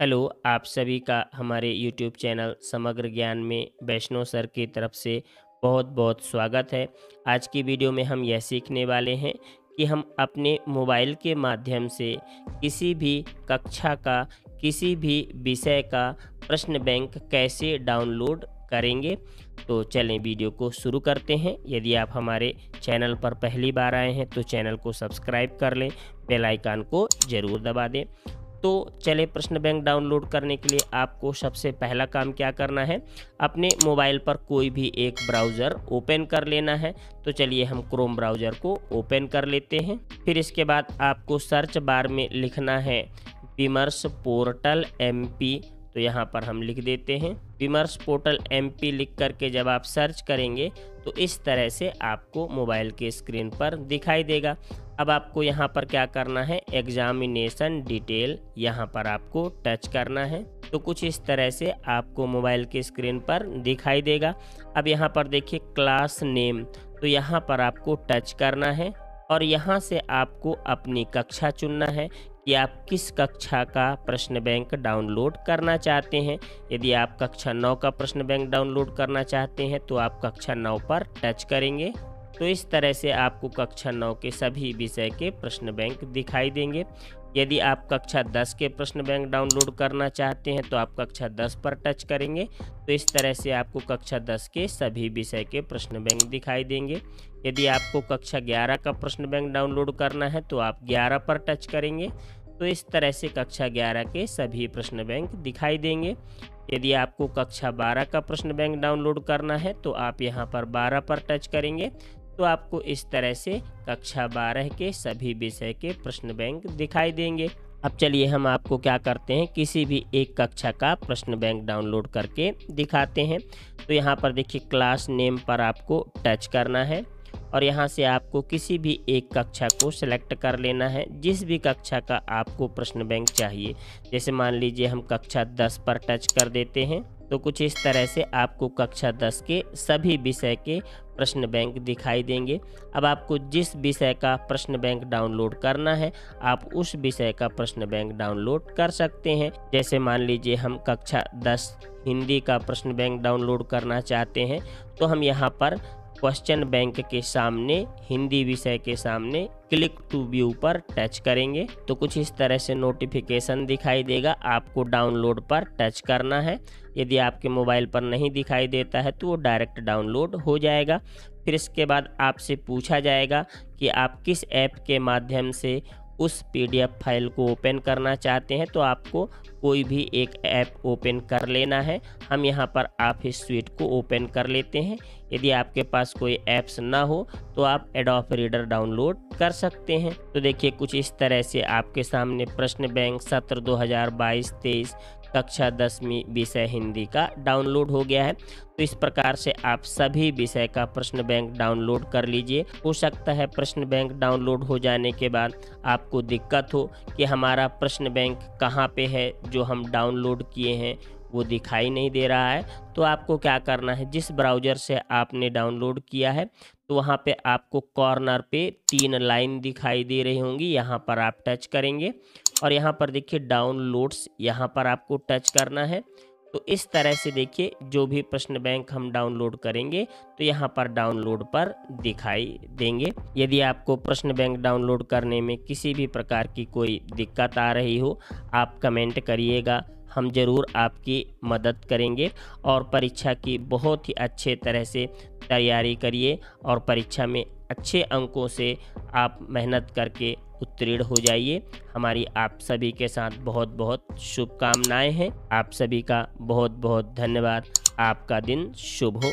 Hello, आप सभी का हमारे यूट्यूब चैनल समग्र ज्ञान में वैष्णव सर की तरफ़ से बहुत बहुत स्वागत है। आज की वीडियो में हम यह सीखने वाले हैं कि हम अपने मोबाइल के माध्यम से किसी भी कक्षा का, किसी भी विषय का प्रश्न बैंक कैसे डाउनलोड करेंगे। तो चलें, वीडियो को शुरू करते हैं। यदि आप हमारे चैनल पर पहली बार आए हैं तो चैनल को सब्सक्राइब कर लें, बेल आइकन को ज़रूर दबा दें। तो चले प्रश्न बैंक डाउनलोड करने के लिए आपको सबसे पहला काम क्या करना है? अपने मोबाइल पर कोई भी एक ब्राउज़र ओपन कर लेना है। तो चलिए हम क्रोम ब्राउज़र को ओपन कर लेते हैं। फिर इसके बाद आपको सर्च बार में लिखना है विमर्श पोर्टल एमपी तो यहाँ पर हम लिख देते हैं। विमर्श पोर्टल एमपी लिख करके जब आप सर्च करेंगे तो इस तरह से आपको मोबाइल के स्क्रीन पर दिखाई देगा। अब आपको यहाँ पर क्या करना है? एग्जामिनेशन डिटेल यहाँ पर आपको टच करना है। तो कुछ इस तरह से आपको मोबाइल के स्क्रीन पर दिखाई देगा। अब यहाँ पर देखिए क्लास नेम तो यहाँ पर आपको टच करना है। और यहाँ से आपको अपनी कक्षा चुनना है कि आप किस कक्षा का प्रश्न बैंक डाउनलोड करना चाहते हैं? यदि आप कक्षा नौ का प्रश्न बैंक डाउनलोड करना चाहते हैं तो आप कक्षा नौ पर टच करेंगे। तो इस तरह से आपको कक्षा नौ के सभी विषय के प्रश्न बैंक दिखाई देंगे। यदि आप कक्षा 10 के प्रश्न बैंक डाउनलोड करना चाहते हैं तो आप कक्षा 10 पर टच करेंगे। तो इस तरह से आपको कक्षा 10 के सभी विषय के प्रश्न बैंक दिखाई देंगे। यदि आपको कक्षा 11 का प्रश्न बैंक डाउनलोड करना है तो आप 11 पर टच करेंगे। तो इस तरह से कक्षा 11 के सभी प्रश्न बैंक दिखाई देंगे। यदि आपको कक्षा 12 का प्रश्न बैंक डाउनलोड करना है तो आप यहाँ पर 12 पर टच करेंगे। तो आपको इस तरह से कक्षा 12 के सभी विषय के प्रश्न बैंक दिखाई देंगे। अब चलिए हम आपको क्या करते हैं, किसी भी एक कक्षा का प्रश्न बैंक डाउनलोड करके दिखाते हैं। तो यहाँ पर देखिए क्लास नेम पर आपको टच करना है। और यहाँ से आपको किसी भी एक कक्षा को सिलेक्ट कर लेना है। जिस भी कक्षा का आपको प्रश्न बैंक चाहिए। जैसे मान लीजिए हम कक्षा 10 पर टच कर देते हैं तो कुछ इस तरह से आपको कक्षा 10 के सभी विषय के प्रश्न बैंक दिखाई देंगे। अब आपको जिस विषय का प्रश्न बैंक डाउनलोड करना है, आप उस विषय का प्रश्न बैंक डाउनलोड कर सकते हैं। जैसे मान लीजिए हम कक्षा 10 हिंदी का प्रश्न बैंक डाउनलोड करना चाहते हैं तो हम यहाँ पर क्वेश्चन बैंक के सामने, हिंदी विषय के सामने क्लिक टू व्यू पर टच करेंगे। तो कुछ इस तरह से नोटिफिकेशन दिखाई देगा। आपको डाउनलोड पर टच करना है। यदि आपके मोबाइल पर नहीं दिखाई देता है तो वो डायरेक्ट डाउनलोड हो जाएगा। फिर इसके बाद आपसे पूछा जाएगा कि आप किस ऐप के माध्यम से उस पीडीएफ फ़ाइल को ओपन करना चाहते हैं तो आपको कोई भी एक ऐप ओपन कर लेना है। हम यहाँ पर ऑफ़िस स्वीट को ओपन कर लेते हैं। यदि आपके पास कोई ऐप्स ना हो तो आप एडोफ रीडर डाउनलोड कर सकते हैं। तो देखिए, कुछ इस तरह से आपके सामने प्रश्न बैंक सत्र 2022-23 कक्षा दसवीं विषय हिंदी का डाउनलोड हो गया है। तो इस प्रकार से आप सभी विषय का प्रश्न बैंक डाउनलोड कर लीजिए। हो सकता है प्रश्न बैंक डाउनलोड हो जाने के बाद आपको दिक्कत हो कि हमारा प्रश्न बैंक कहाँ पे है, जो हम डाउनलोड किए हैं, वो दिखाई नहीं दे रहा है। तो आपको क्या करना है, जिस ब्राउज़र से आपने डाउनलोड किया है तो वहाँ पे आपको कॉर्नर पे तीन लाइन दिखाई दे रही होंगी। यहाँ पर आप टच करेंगे। और यहाँ पर देखिए डाउनलोड्स यहाँ पर आपको टच करना है। तो इस तरह से देखिए जो भी प्रश्न बैंक हम डाउनलोड करेंगे तो यहाँ पर डाउनलोड पर दिखाई देंगे। यदि आपको प्रश्न बैंक डाउनलोड करने में किसी भी प्रकार की कोई दिक्कत आ रही हो, आप कमेंट करिएगा। हम ज़रूर आपकी मदद करेंगे और परीक्षा की बहुत ही अच्छे तरह से तैयारी करिए और परीक्षा में अच्छे अंकों से आप मेहनत करके उत्तीर्ण हो जाइए। हमारी आप सभी के साथ बहुत बहुत शुभकामनाएँ हैं। आप सभी का बहुत बहुत धन्यवाद। आपका दिन शुभ हो।